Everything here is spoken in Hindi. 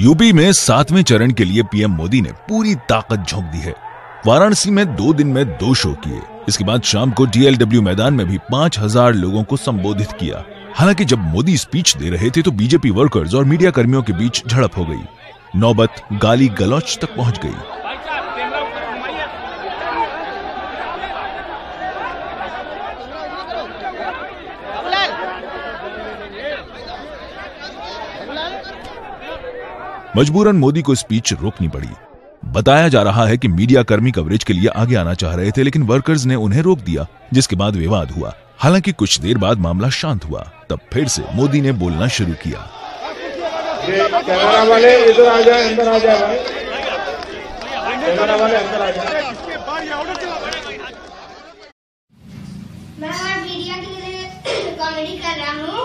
यूपी में सातवें चरण के लिए पीएम मोदी ने पूरी ताकत झोंक दी है। वाराणसी में दो दिन में दो शो किए। इसके बाद शाम को डीएलडब्ल्यू मैदान में भी पाँच हज़ार लोगों को संबोधित किया। हालाँकि जब मोदी स्पीच दे रहे थे तो बीजेपी वर्कर्स और मीडिया कर्मियों के बीच झड़प हो गई। नौबत गाली गलौच तक पहुँच गई। मजबूरन मोदी को स्पीच रोकनी पड़ी। बताया जा रहा है कि मीडिया कर्मी कवरेज के लिए आगे आना चाह रहे थे लेकिन वर्कर्स ने उन्हें रोक दिया जिसके बाद विवाद हुआ। हालाँकि कुछ देर बाद मामला शांत हुआ तब फिर से मोदी ने बोलना शुरू किया। ये कैमरा वाले इधर आ जाए अंदर आ जाए भाई। कैमरा वाले अंदर आ जाए। मैं हमारे मीडिया के लिए कॉमेडी कर रहा हूँ।